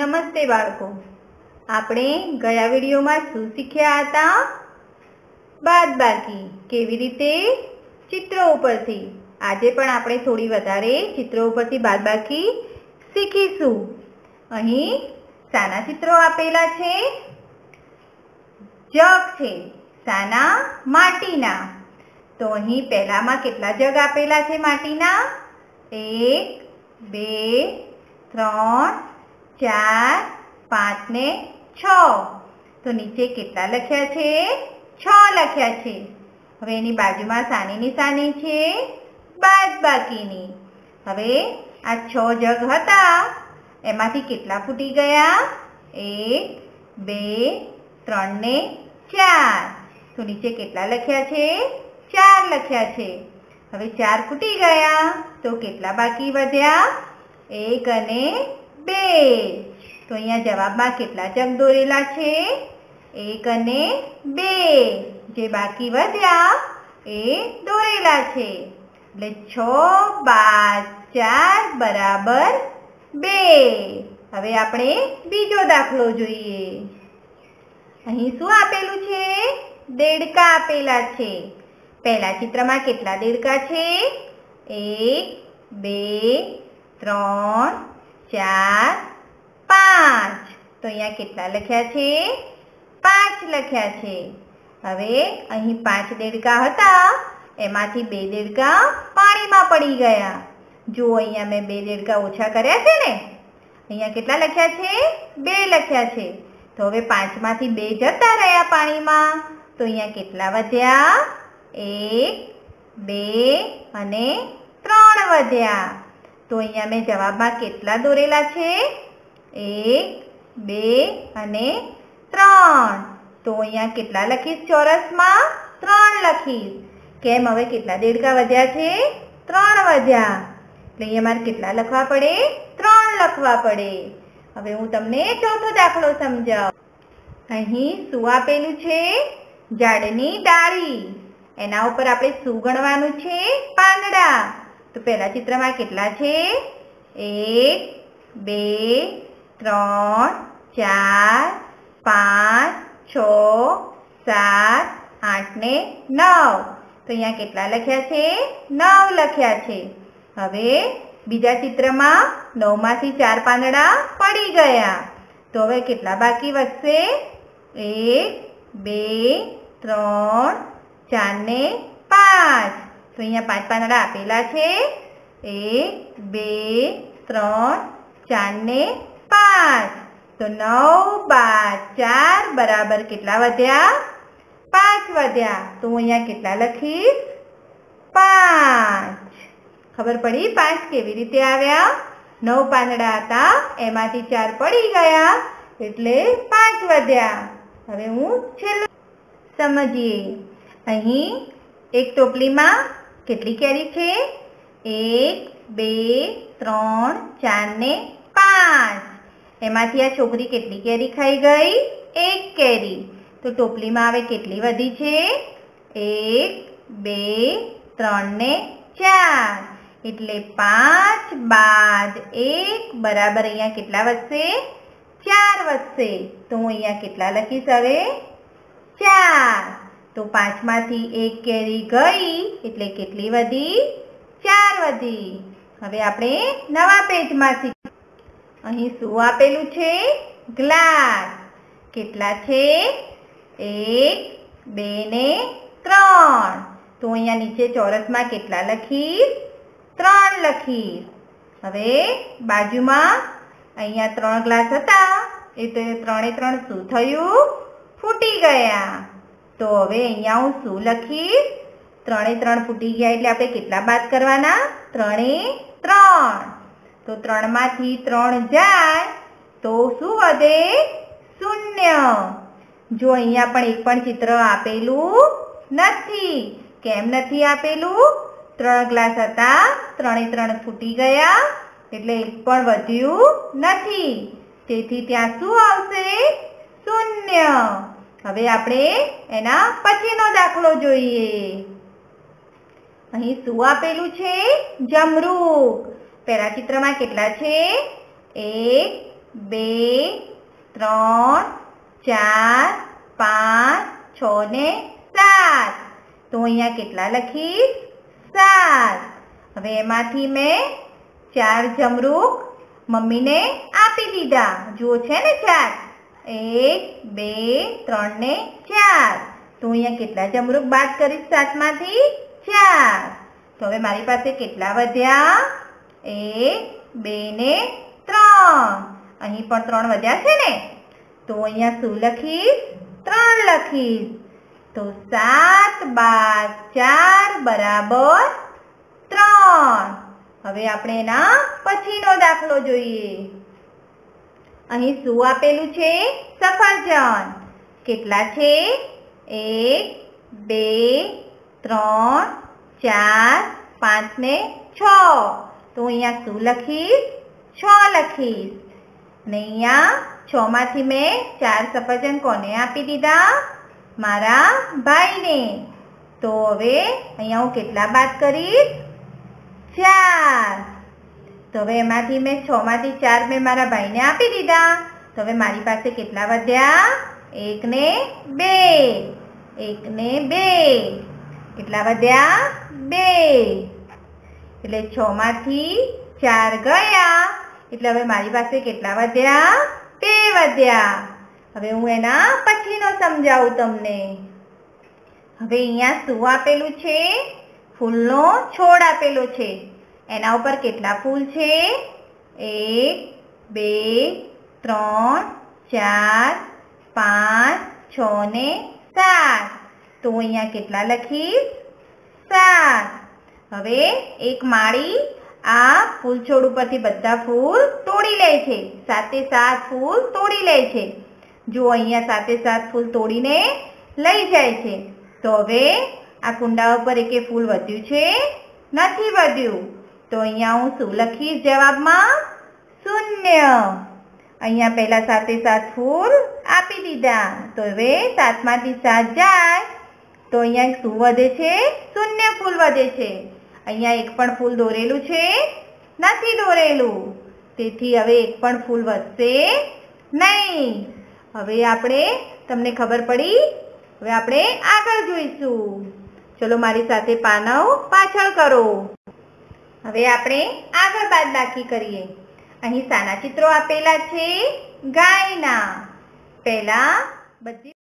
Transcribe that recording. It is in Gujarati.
નમસ્તે બાળકો. આપણે ગયા વિડીયોમાં શું શીખ્યા હતા? બાદબાકી. કેવી રીતે? ચિત્રો ઉપરથી. આજે પણ આપણે થોડી વધારે ચિત્રો ઉપરથી બાદબાકી શીખીશું. અહીં સાના ચિત્રો આપેલા છે. જગ છે. સાના માટીના. તો અહીં પહેલામાં કેટલા જગ આપેલા છે માટીના? એક, બે, ત્રણ ચાર, પાંચ ને છ. તો નીચે કેટલા લખ્યા છે? છ લખ્યા છે. હવે એની બાજુમાં સાની નિશાની છે. બાદ બાકીની. હવે આ છ જગ હતા. એમાંથી કેટલા ફૂટી ગયા? એક, બે, ત્રણ ને ચાર. તો નીચે કેટલા લખ્યા છે? ચાર લખ્યા છે. હવે ચાર ફૂટી ગયા. તો કેટલા બાકી વધ્યા? એક અને બે. તો અહીંયા જવાબમાં કેટલા ચક દોરેલા છે? એક અને બે. જે બાકી વધ્યા એ દોરેલા છે. એટલે છ બાર ચાર બરાબર બે. હવે આપણે બીજો દાખલો જોઈએ. અહીં શું આપેલું છે? દેડકા આપેલા છે. પહેલા ચિત્રમાં કેટલા દેડકા છે? એક, બે, ત્રણ ચાર, પાંચ. તો અહીંયા કેટલા લખ્યા છે? પાંચ લખ્યા છે. હવે અહીં પાંચ દેડકા હતા. એમાંથી બે દેડકા પાણીમાં પડી ગયા. જો અહીંયા મેં બે દેડકા ઓછા કર્યા છે ને, અહીંયા કેટલા લખ્યા છે? બે લખ્યા છે. તો હવે પાંચમાંથી બે જતા રહ્યા પાણીમાં. તો અહીંયા કેટલા વધ્યા? એક, બે અને ત્રણ વધ્યા. તો અહીંયા મેં જવાબમાં કેટલા દોરેલા છે? એક, બે અને ત્રણ. તો અહીંયા કેટલા લખીશ? ચોરસમાં ત્રણ લખીશ. કેમ? હવે કેટલા દેડકા વધ્યા છે? ત્રણ વધ્યા. એટલે અહીંયા મારે કેટલા લખવા પડે? ત્રણ લખવા પડે. હવે હું તમને ચોથો દાખલો સમજાવ. અહીં શું આપેલું છે? ઝાડની ડાળી. એના ઉપર આપણે શું ગણવાનું છે? પાંદડા. તો પહેલા ચિત્રમાં કેટલા છે? એક, બે, ત્રણ, ચાર, પાંચ, છ, સાત, આઠ ને નવ. તો અહીંયા કેટલા લખ્યા છે? નવ લખ્યા છે. હવે બીજા ચિત્રમાં નવમાંથી ચાર પાંદડા પડી ગયા. તો હવે કેટલા બાકી વધશે? એક, બે, ત્રણ, ચાર ને પાંચ. તો અહીંયા પાંચ પાંદડા આપેલા છે. એક, બે, ત્રણ, ચાર ને પાંચ. તો નવ, બાર, ચાર બરાબર કેટલા વધ્યા? પાંચ વધ્યા. તો હું અહીંયા કેટલા લખીશ? પાંચ. ખબર પડી? પાંચ કેવી રીતે આવ્યા? નવ પાંદડા હતા. એમાંથી ચાર પડી ગયા. એટલે પાંચ વધ્યા. હવે હું છેલ્લું સમજીએ. અહીં એક ટોપલીમાં કેટલી કેરી છે? એક, બે, ત્રણ, ચાર ને પાંચ. એમાંથી આ છોકરી કેટલી કેરી ખાઈ ગઈ? એક કેરી. તો ટોપલીમાં હવે કેટલી વધી છે? એક, બે, ત્રણ ને ચાર. એટલે પાંચ બાદ એક બરાબર અહીંયા કેટલા વધશે? ચાર વધશે. તો હું અહીંયા કેટલા લખીશ હવે? ચાર. તો પાંચમાંથી એક કેરી ગઈ, એટલે કેટલી વધી? ચાર વધી. હવે આપણે નવા પેજમાંથી. અહીં શું આપેલું છે? ગ્લાસ. કેટલા છે? એક, બે ને ત્રણ. તો અહીંયા નીચે ચોરસમાં કેટલા લખીશ? ત્રણ લખીશ. હવે બાજુમાં અહીંયા ત્રણ ગ્લાસ હતા એ તો ત્રણે ત્રણ શું થયું? ફૂટી ગયા. તો હવે અહીંયા હું શું લખીશ? ત્રણે ત્રણ ફૂટી ગયા એટલે આપણે કેટલા બાદ કરવાના? ત્રણે ત્રણ. તો ત્રણમાંથી ત્રણ જાય તો શું વધે? શૂન્ય. જો અહીંયા પણ એક પણ ચિત્ર આપેલું નથી, કેમ નથી આપેલું? ત્રણ ગ્લાસ હતા, ત્રણે ત્રણ ફૂટી ગયા, એટલે એક પણ વધ્યું નથી. તેથી ત્યાં શું આવશે? શૂન્ય. હવે આપણે એના પછીનો દાખલો જોઈએ. અહીં શું આપેલું છે? જમરૂક. પહેલા ચિત્રમાં કેટલા છે? એક, બે, ત્રણ, ચાર, પાંચ, છ ને સાત. તો અહીંયા કેટલા લખીશ? સાત. હવે એમાંથી મેં ચાર જમરૂક મમ્મીને આપી દીધા. જુઓ છે ને ચાર? એક, બે, ત્રણ ને ચાર. તો અહીંયા કેટલા જમરૂક બાદ કરીશ સાતમાંથી? ચાર. તો હવે મારી પાસે કેટલા વધ્યા? એક, બે ને ત્રણ. અહીં પણ ત્રણ વધ્યા છે ને? તો અહીંયા શું લખીશ? ત્રણ લખીશ. તો સાત બાર ચાર બરાબર ત્રણ. હવે આપણે એના પછીનો દાખલો જોઈએ. અહીં શું આપેલું છે? સફરજન. કેટલા છે? એક, બે, ત્રણ, ચાર, પાંચ ને છ. તો અહીંયા શું લખીશ? છ લખીશ. ને અહીંયા છ માંથી મેં ચાર સફરજન કોને આપી દીધા? મારા ભાઈને. તો હવે અહીંયા હું કેટલા બાદ કરીશ? ચાર. તો હવે એમાંથી મેં છ માંથી ચાર મેં મારા ભાઈને આપી દીધા. તો હવે મારી પાસે કેટલા વધ્યા? એક ને બે. એક ને બે. કેટલા વધ્યા? બે. એટલે છ માંથી ચાર ગયા. એટલે હવે મારી પાસે કેટલા વધ્યા? બે વધ્યા. હવે હું એના પછીનો સમજાવું તમને. હવે અહીંયા શું આપેલું છે? ફૂલનો છોડ આપેલો છે. એના ઉપર કેટલા ફૂલ છે? એક, બે, ત્રણ, ચાર, પાંચ, છ ને સાત. તો અહીંયા કેટલા લખીશ સાત. હવે એક માળી આ ફૂલ છોડ ઉપરથી બધા ફૂલ તોડી લે છે. સાતે સાત ફૂલ તોડી લે છે. જો અહીંયા સાતે સાત ફૂલ તોડીને લઈ જાય છે. તો હવે આ કુંડા ઉપર એકે ફૂલ વધ્યું છે? નથી વધ્યું. તો અહીંયા હું શું લખીશ જવાબમાં? શૂન્ય. અહીંયા પહેલા સાતે સાત ફૂલ આપી દીધા. તો હવે સાતમાંથી સાત જાય. તો અહીંયા શું વધે છે? શૂન્ય ફૂલ વધે છે. અહીંયા એક પણ ફૂલ દોરેલું છે. નથી દોરેલું. તેથી હવે એક પણ ફૂલ વધશે નહીં. હવે આપણે, તમને ખબર પડી? હવે આપણે આગળ જોઈશું. ચલો મારી સાથે પાનવ પાછળ કરો. હવે આપણે આગળ બાદ બાકી કરીએ. અહીં સાના ચિત્રો આપેલા છે ગાયના. પહેલા બધી